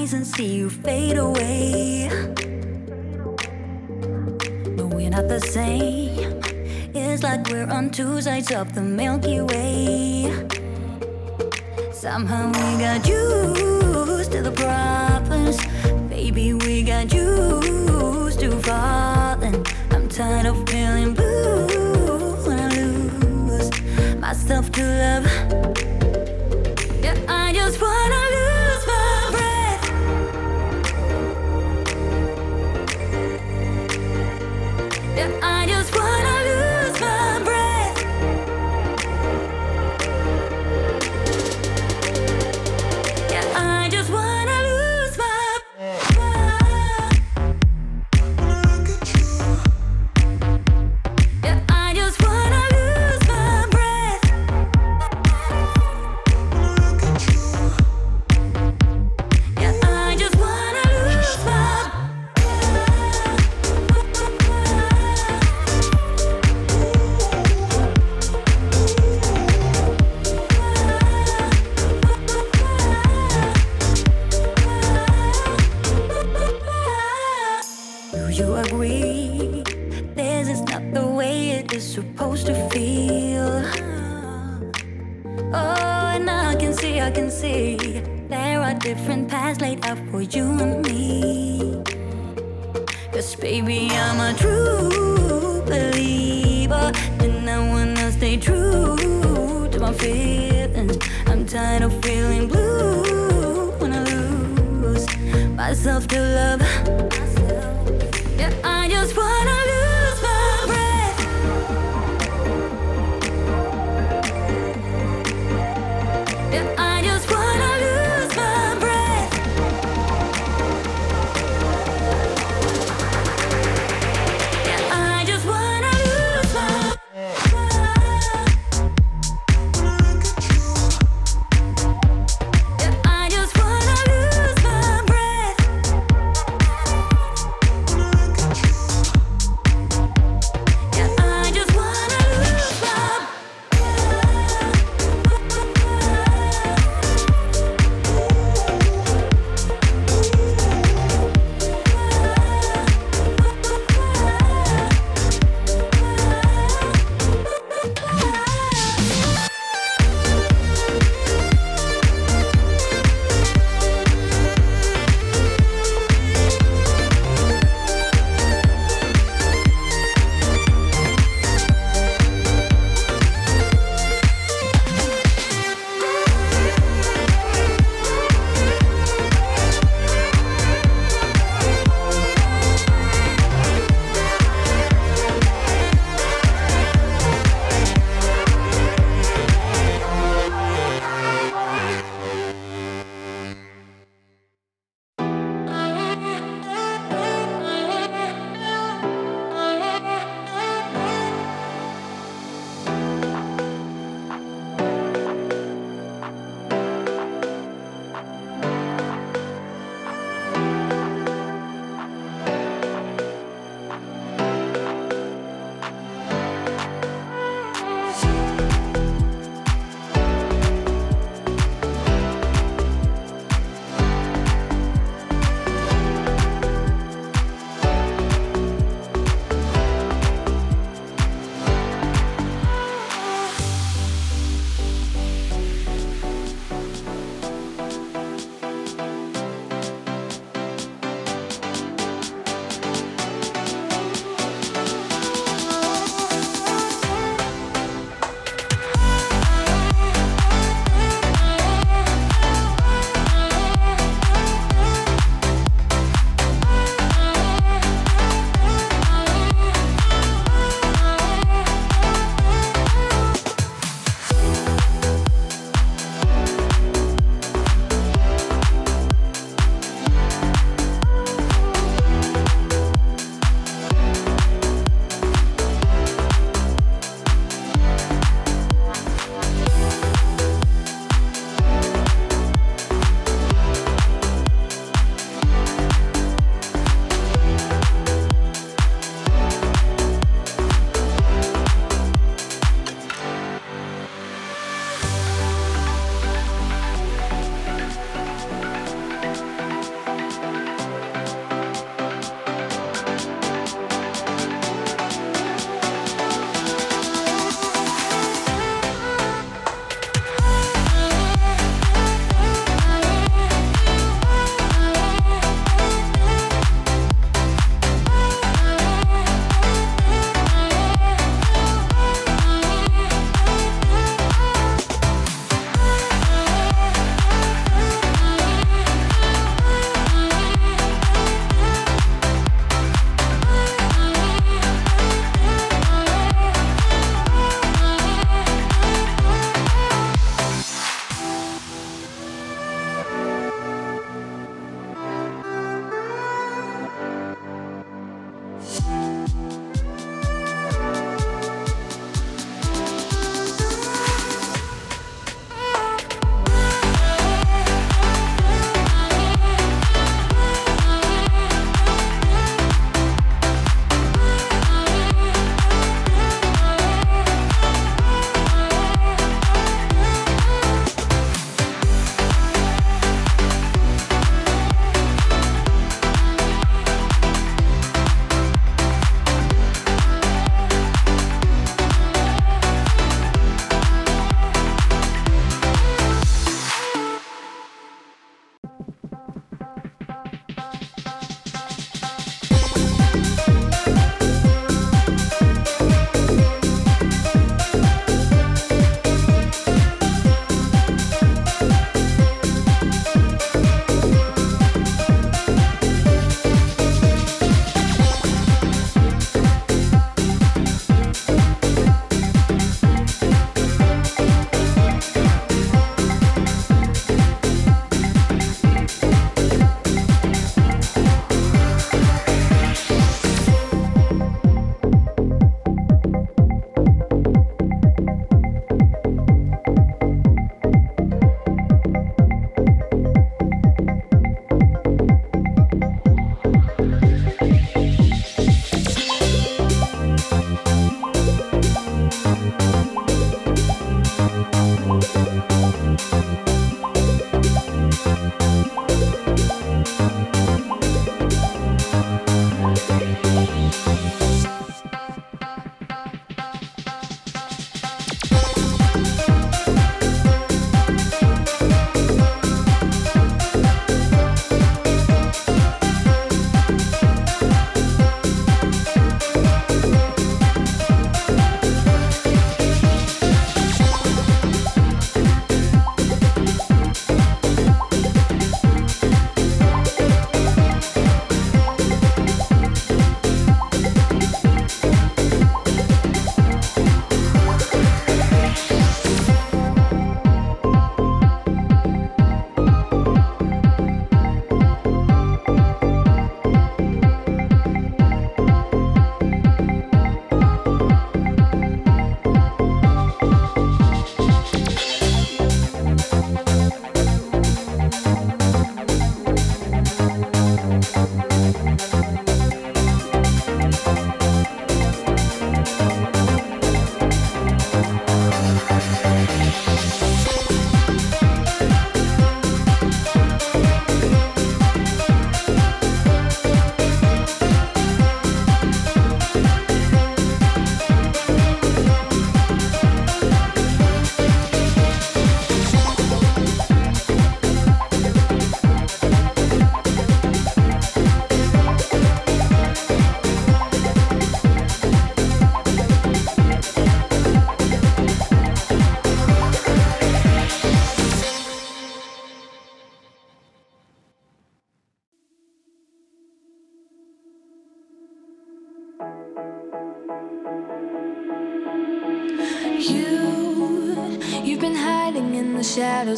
and see you fade away. But we're not the same. It's like we're on two sides of the Milky Way. Somehow we got used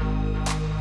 Música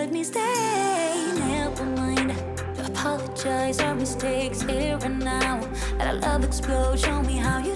let me stay. Never mind. Apologize our mistakes here and now. Let our love explode. Show me how you.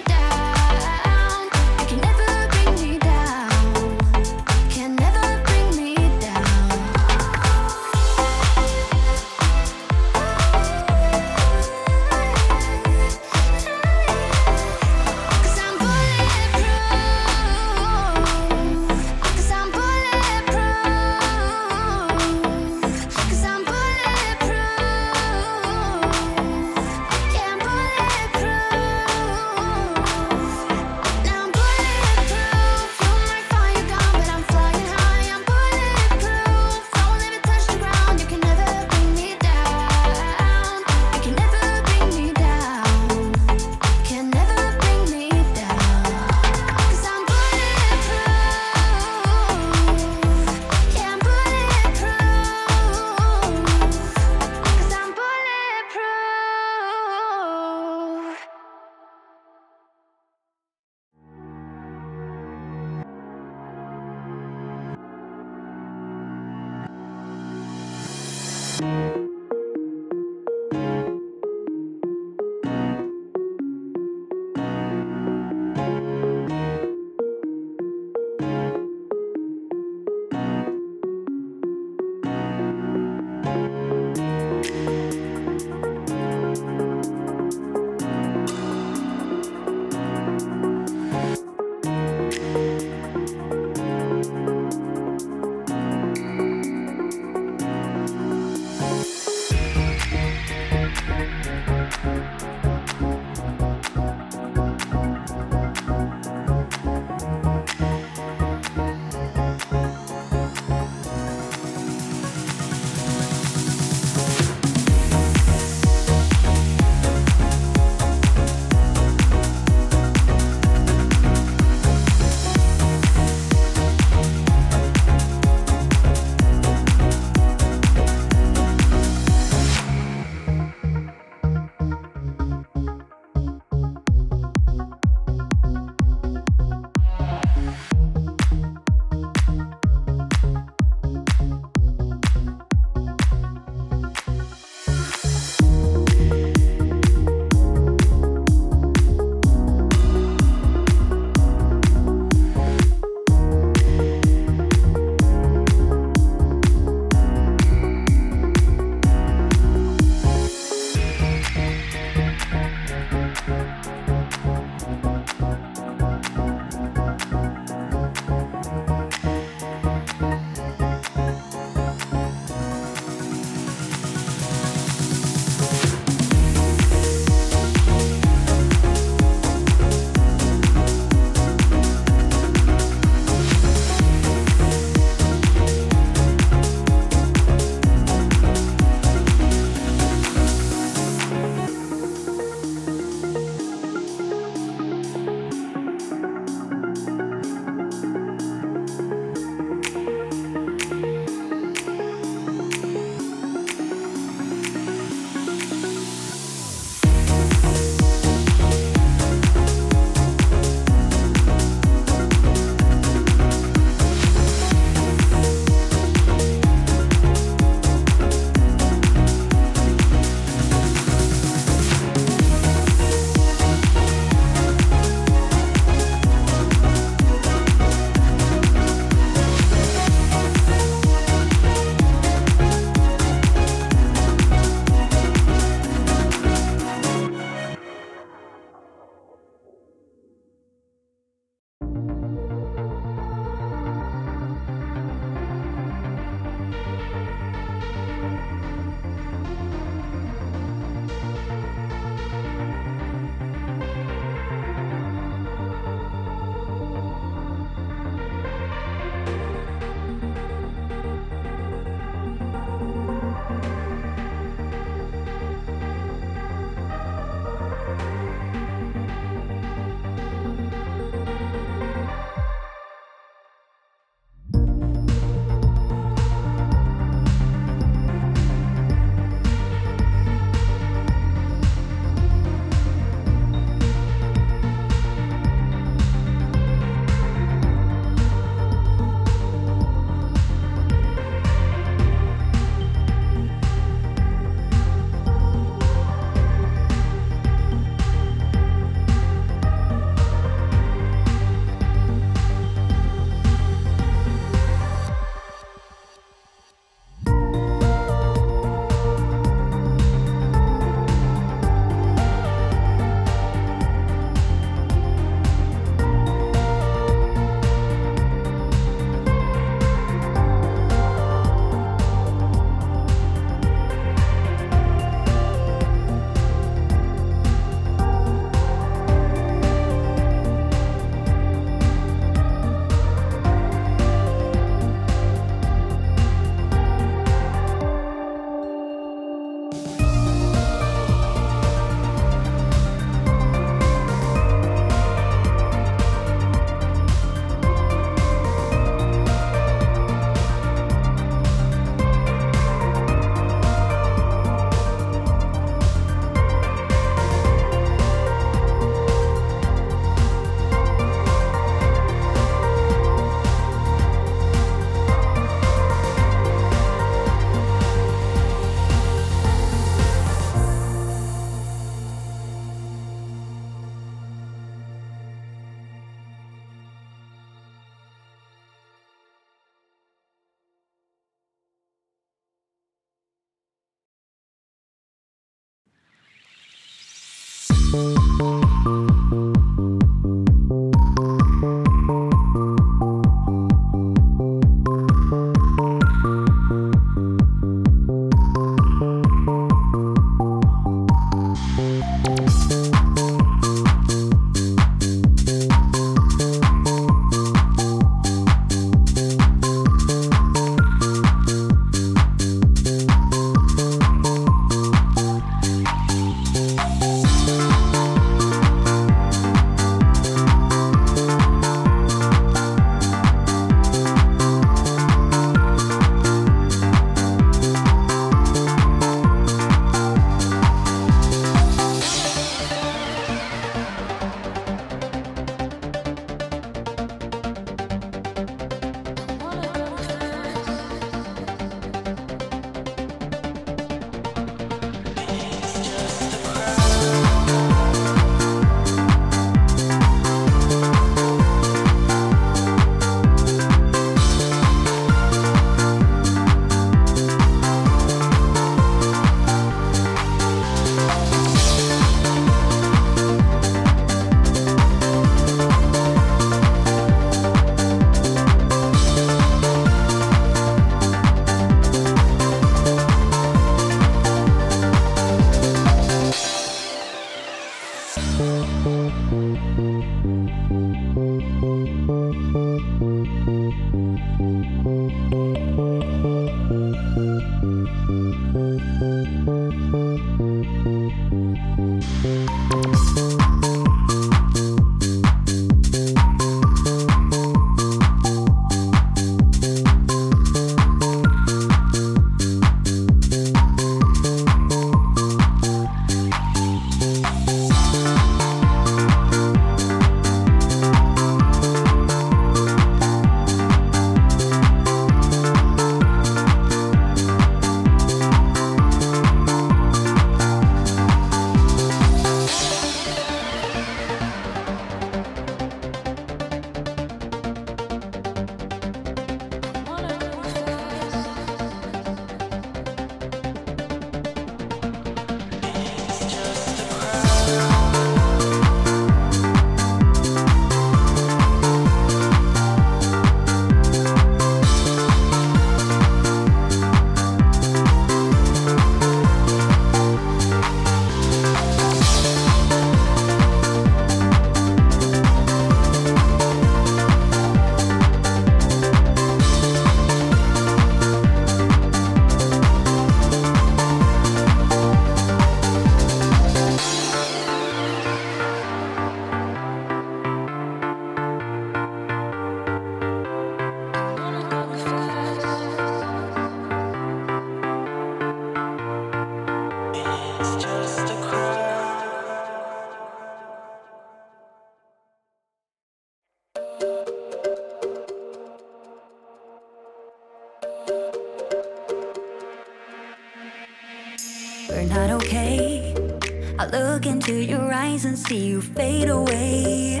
See you fade away.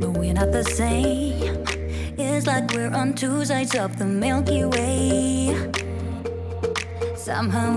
But we're not the same. It's like we're on two sides of the Milky Way. Somehow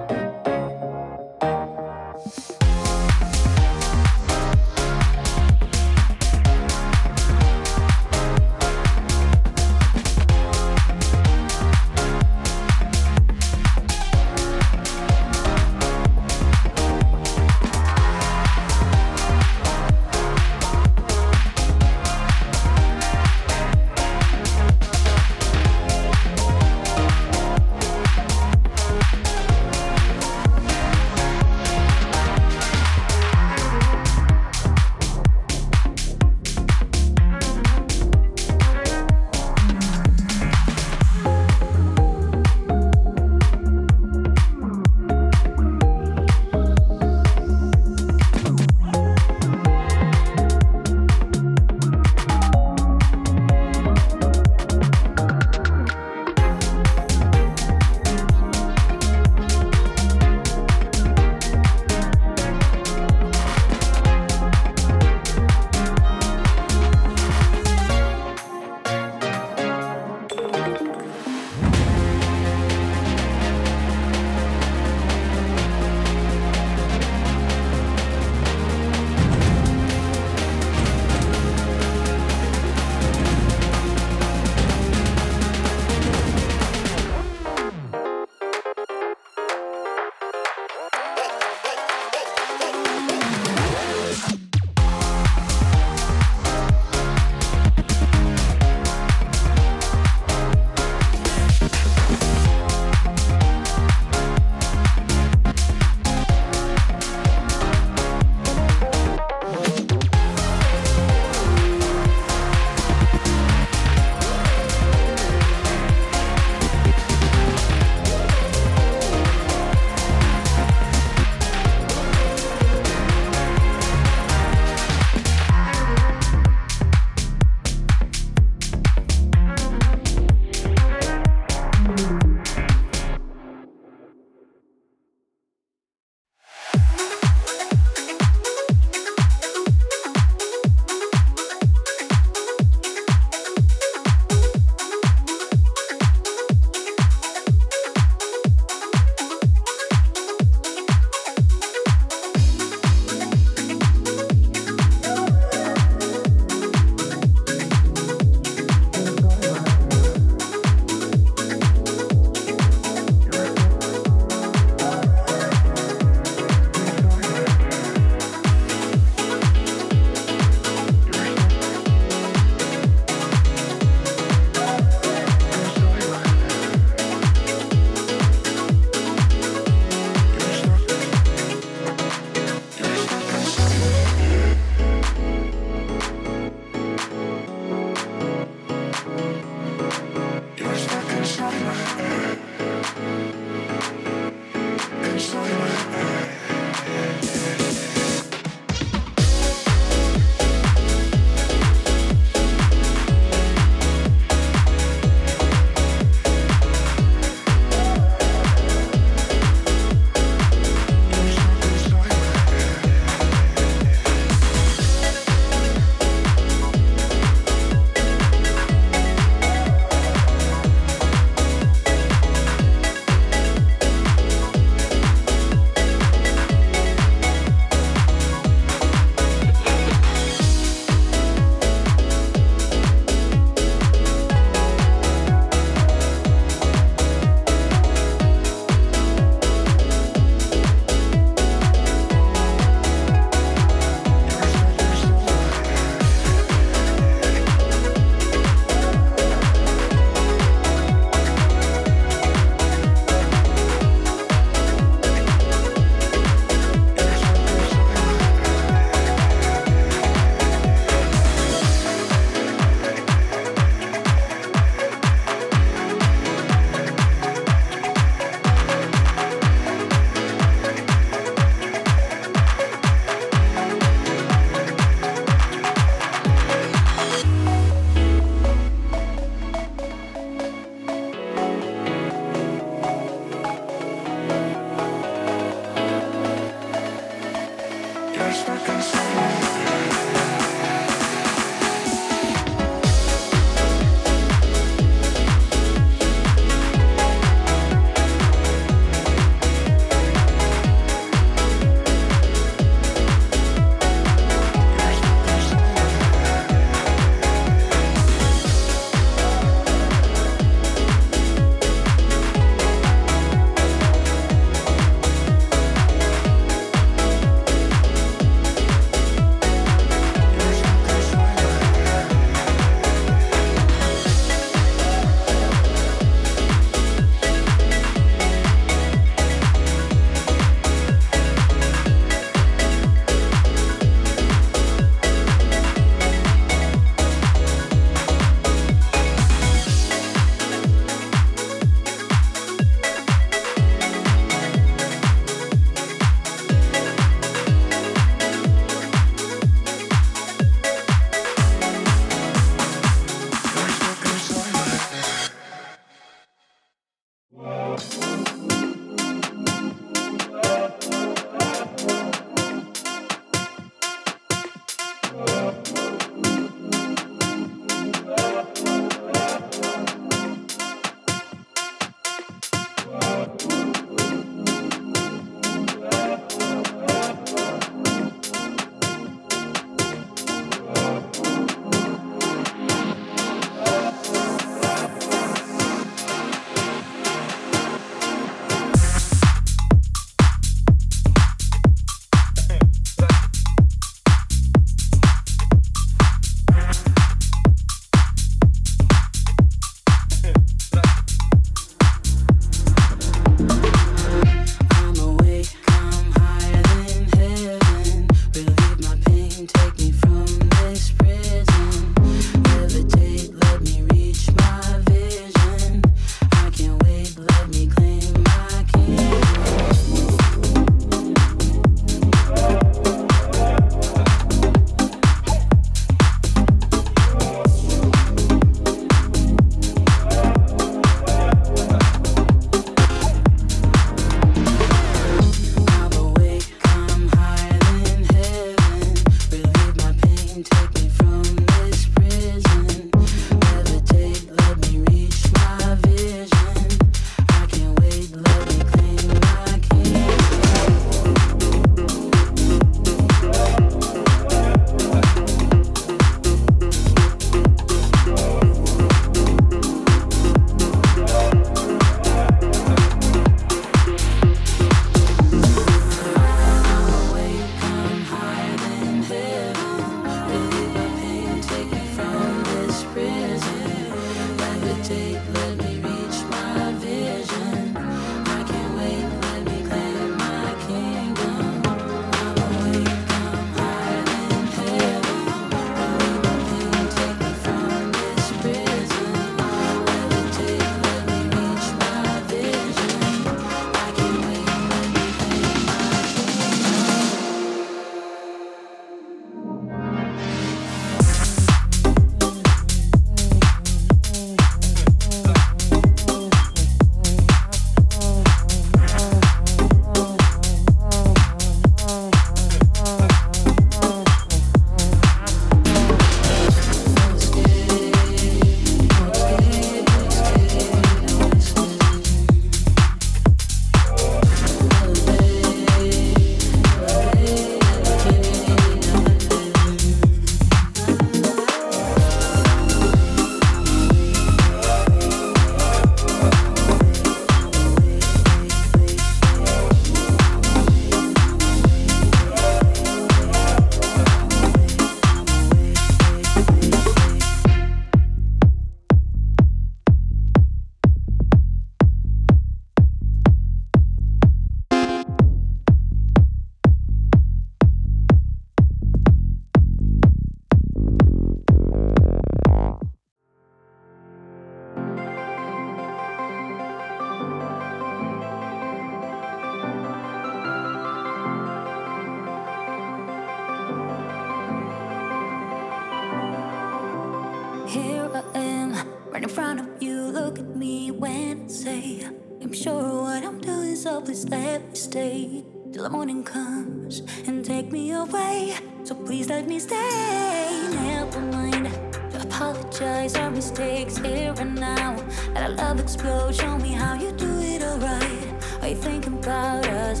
love explode. Show me how you do it all right. Are you thinking about us?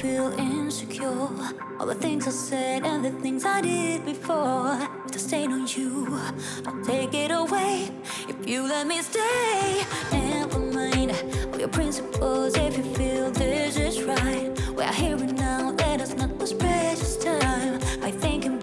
Feel insecure. All the things I said and the things I did before. If I stayed on you, I'll take it away. If you let me stay, never mind all your principles. If you feel this is right, we're here and now. Let us not lose precious time. Are you thinking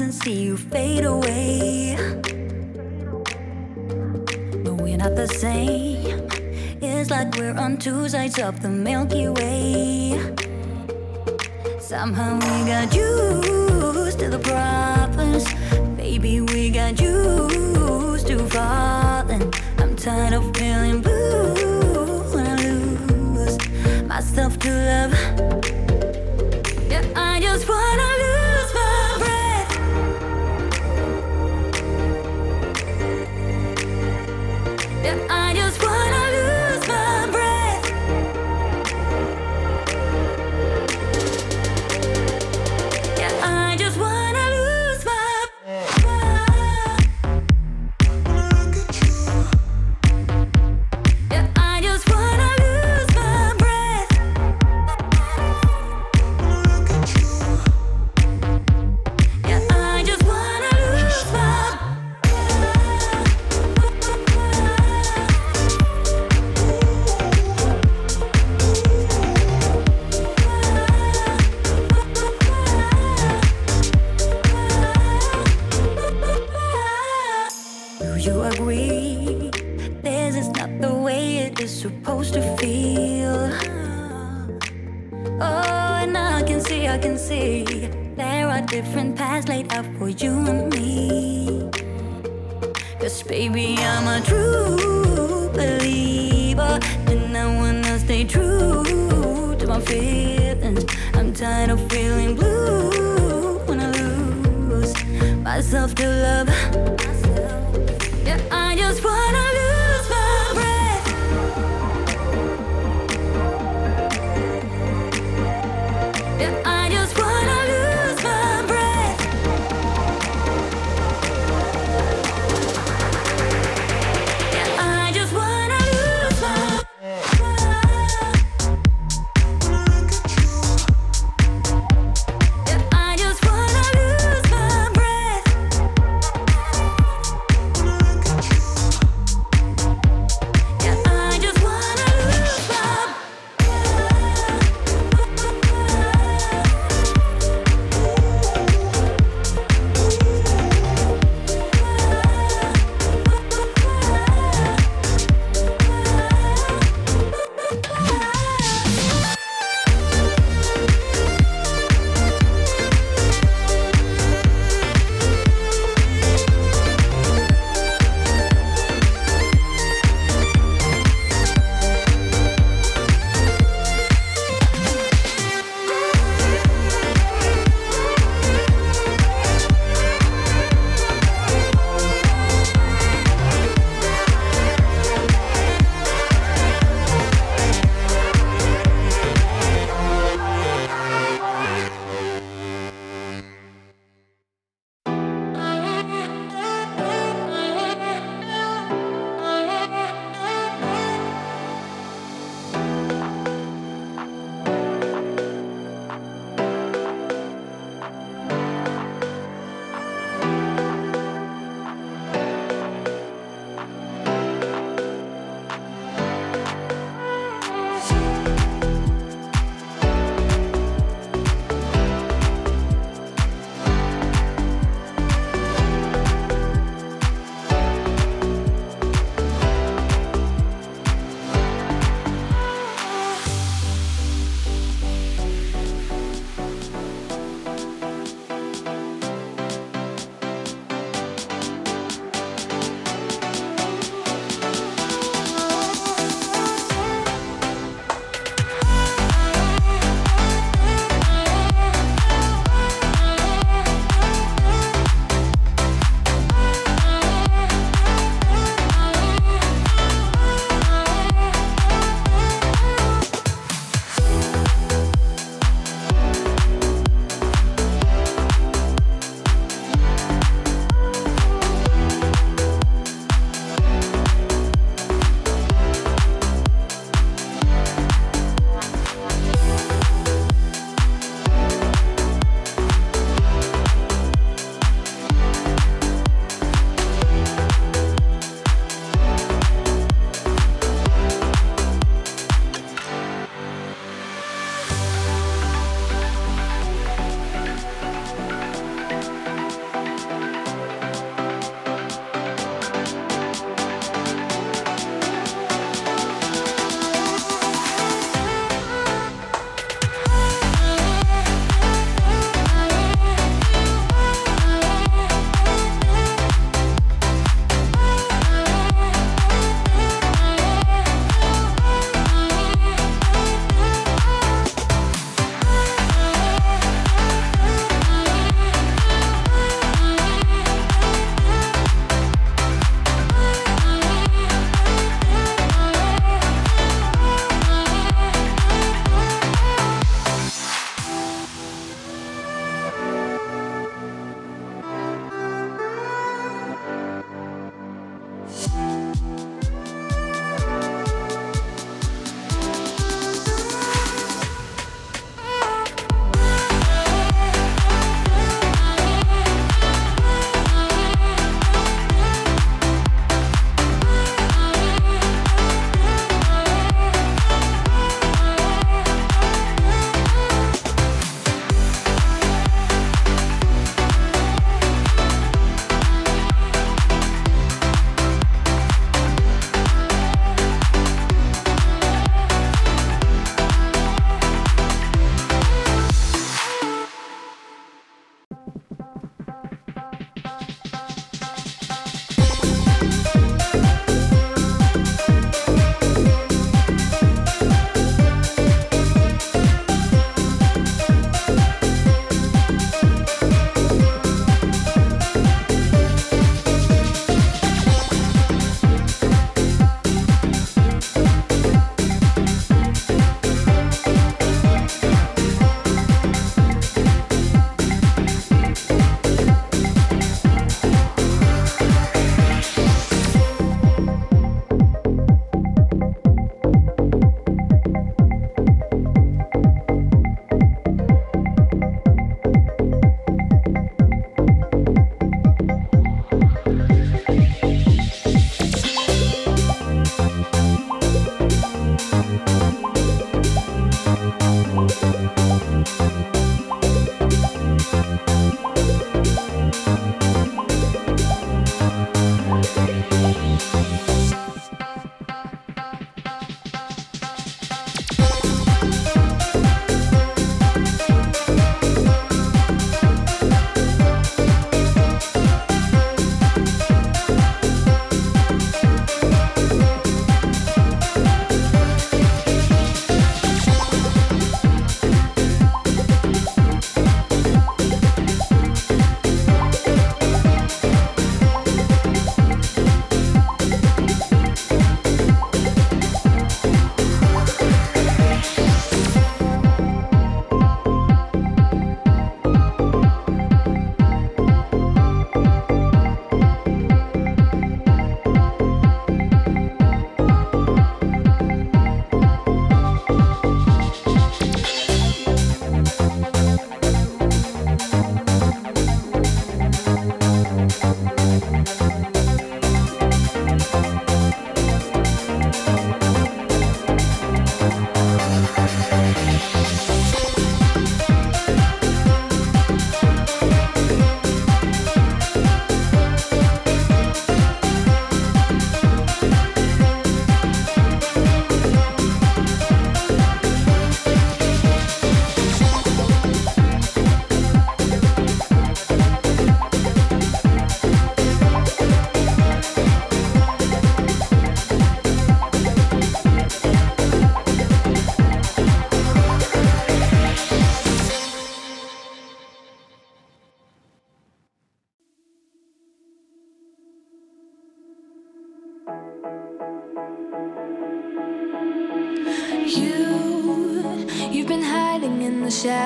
and see you fade away. But we're not the same. It's like we're on two sides of the Milky Way. Somehow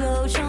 Our love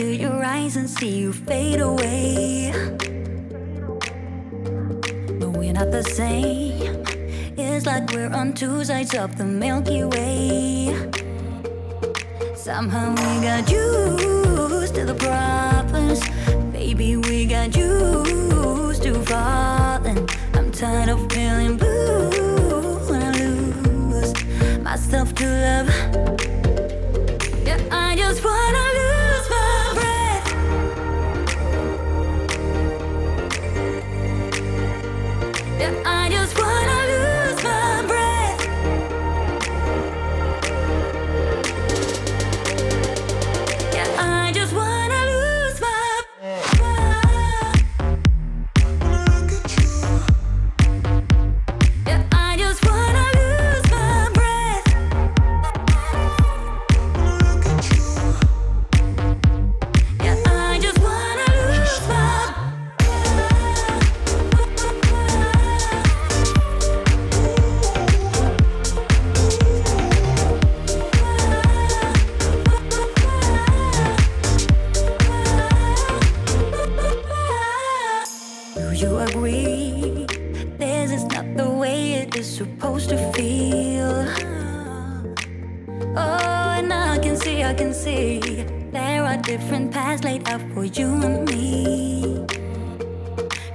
and see you fade away. But we're not the same. It's like we're on two sides of the Milky Way. you agree? This is not the way it is supposed to feel. Oh, and I can see, I can see. There are different paths laid out for you and me.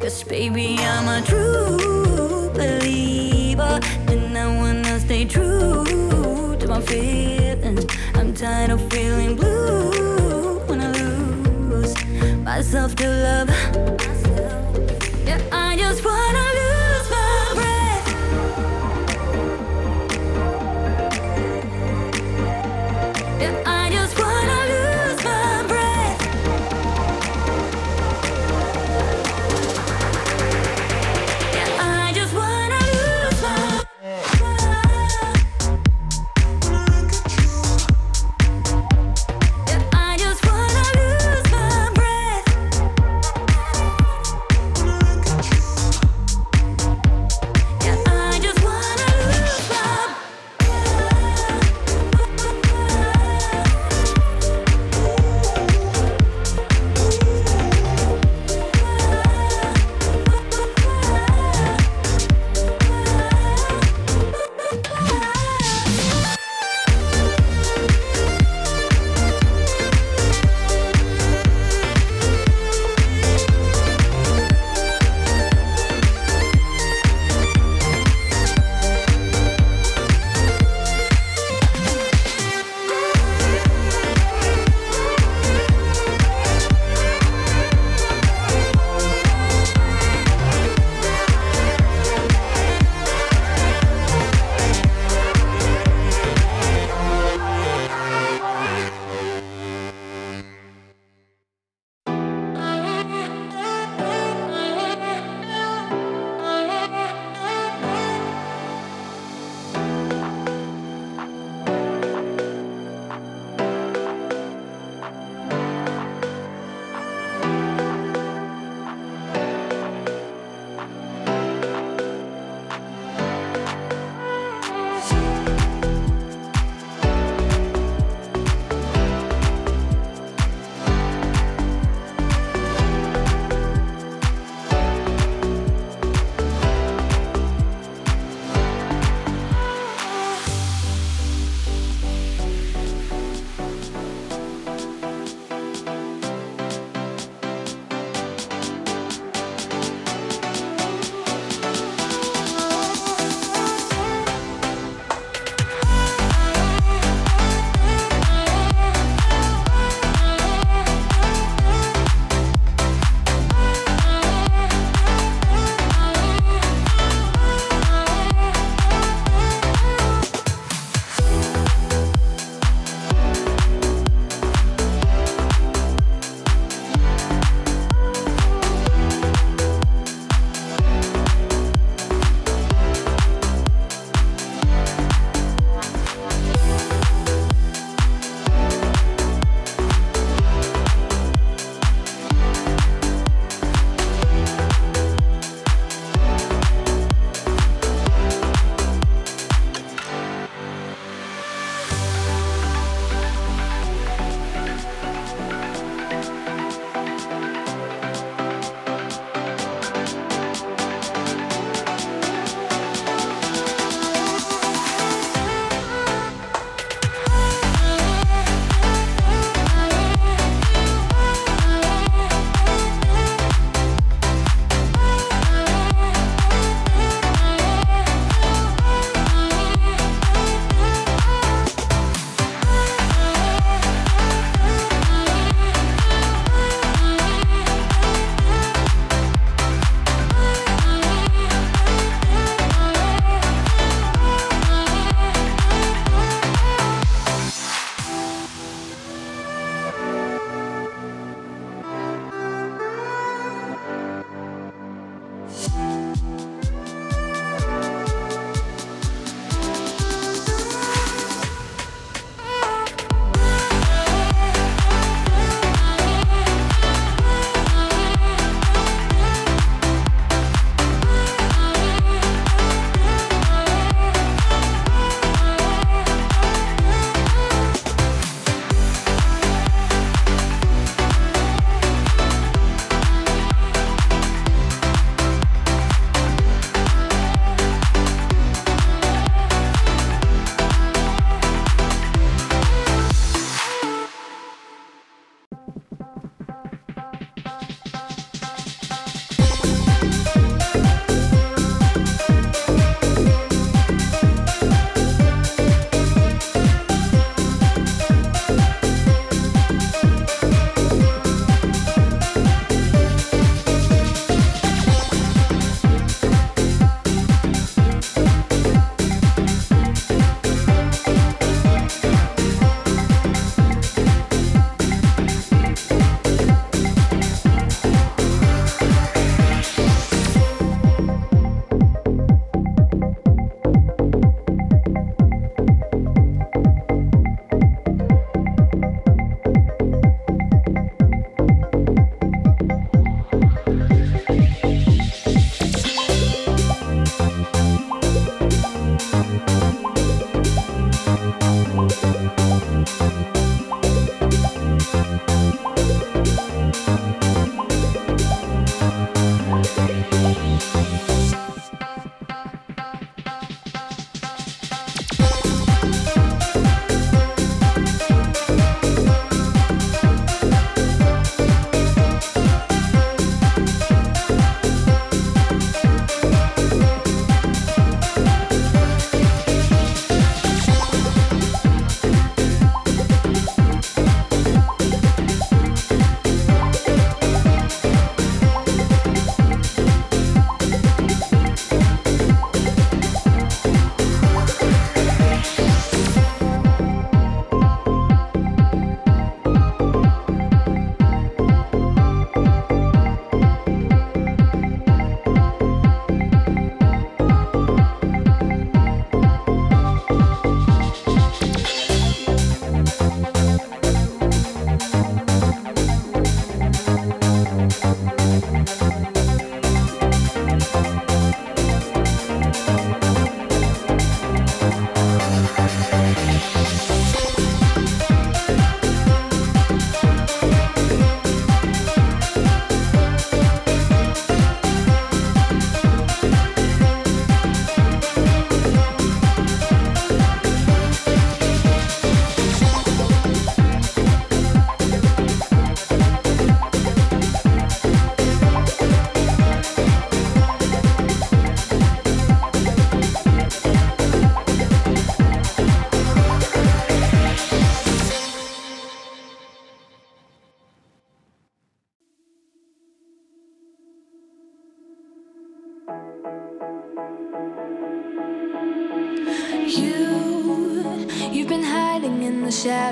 Cause baby, I'm a true believer. And I wanna stay true to my feelings. I'm tired of feeling blue. Wanna lose myself to love. Yeah, I just wanna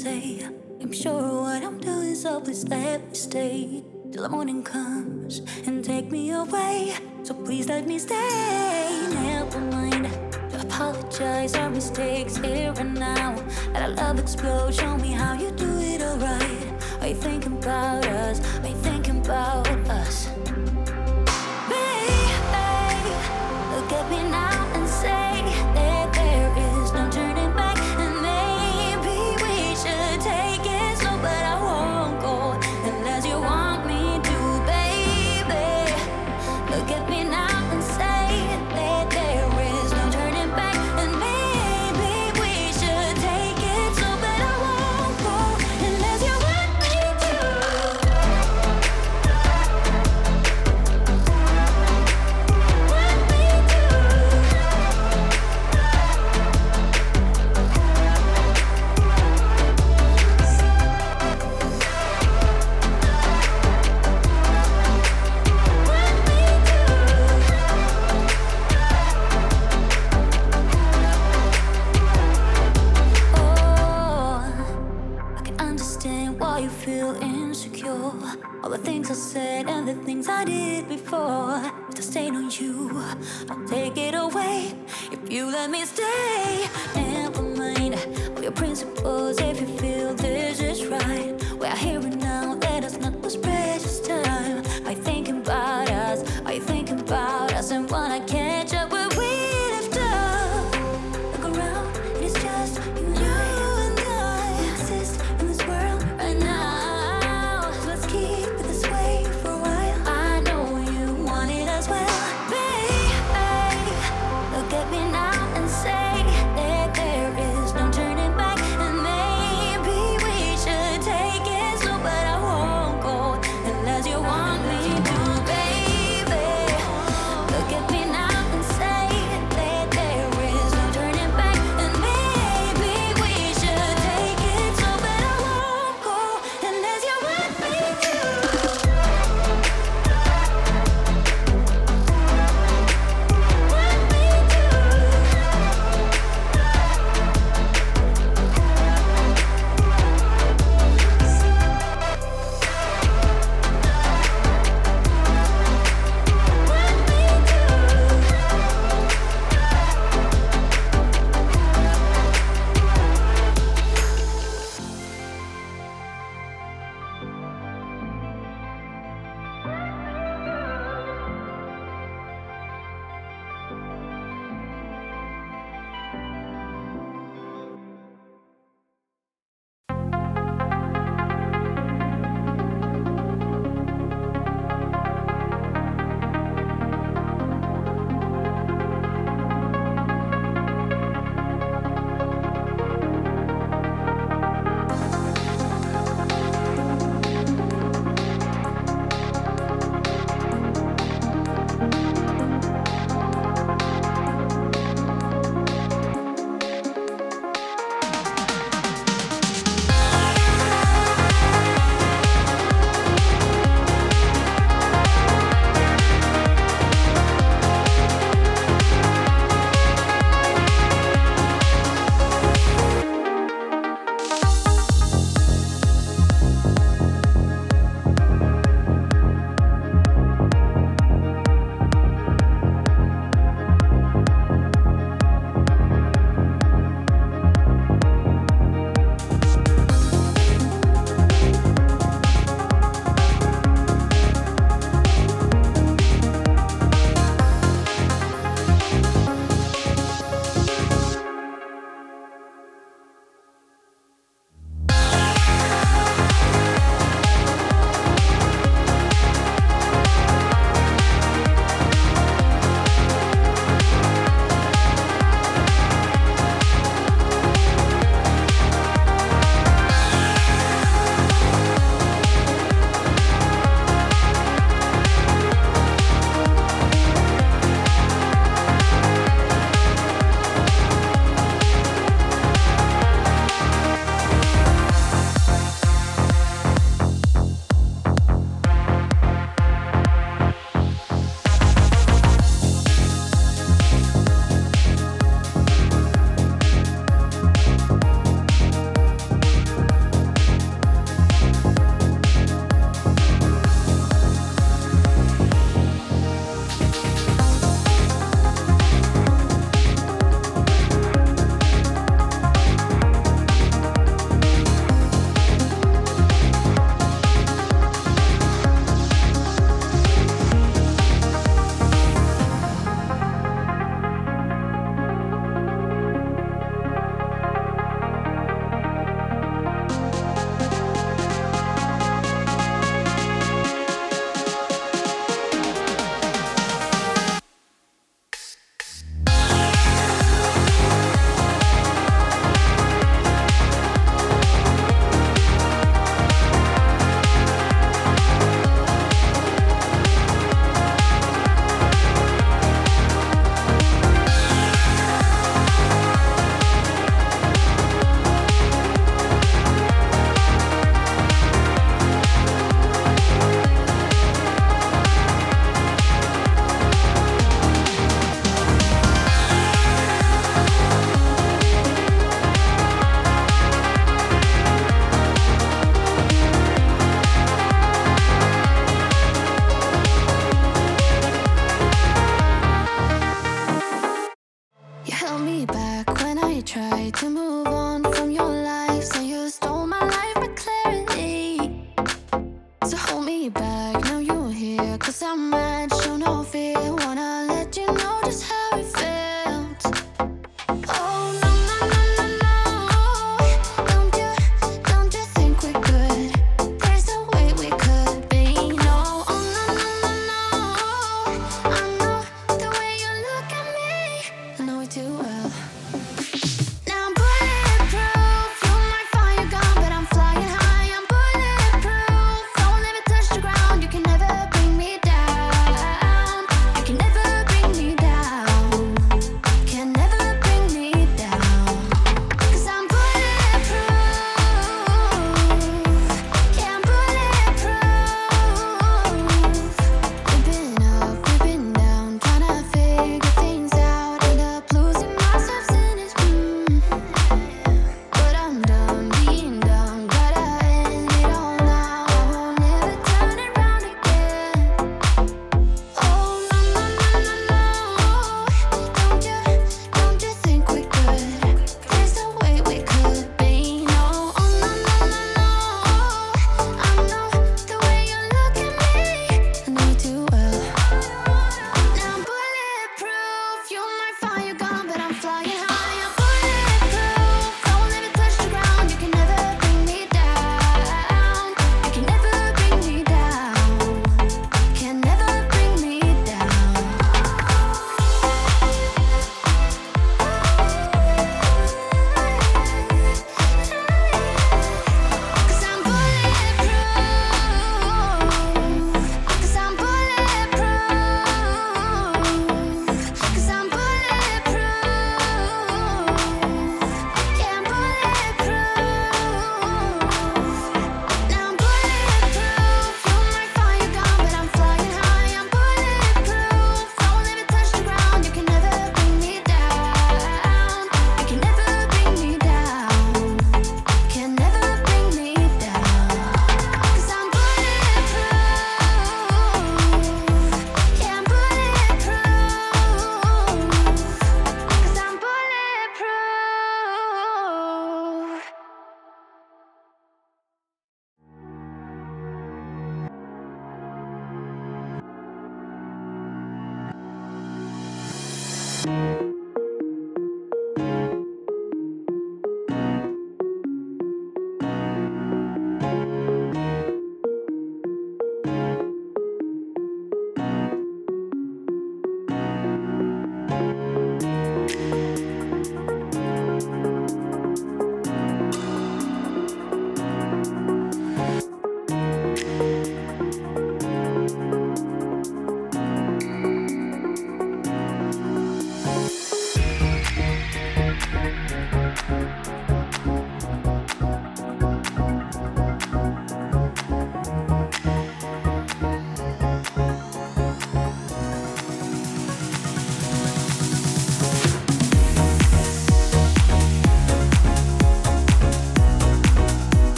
say I'm sure what I'm doing, so please let me stay Till the morning comes and take me away. So please let me stay. Never mind. To apologize our mistakes here and now. Let our love explode, show me how you do it alright. Are you thinking about us? Are you thinking about us?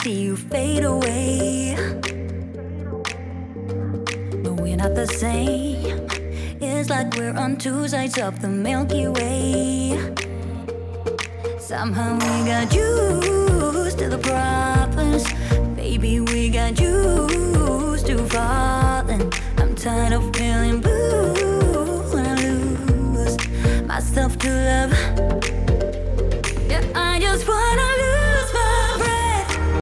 See you fade away. But we're not the same. It's like we're on two sides of the Milky Way. Somehow we got used to the problems. Baby, we got used to falling. I'm tired of feeling blue when I lose myself to love.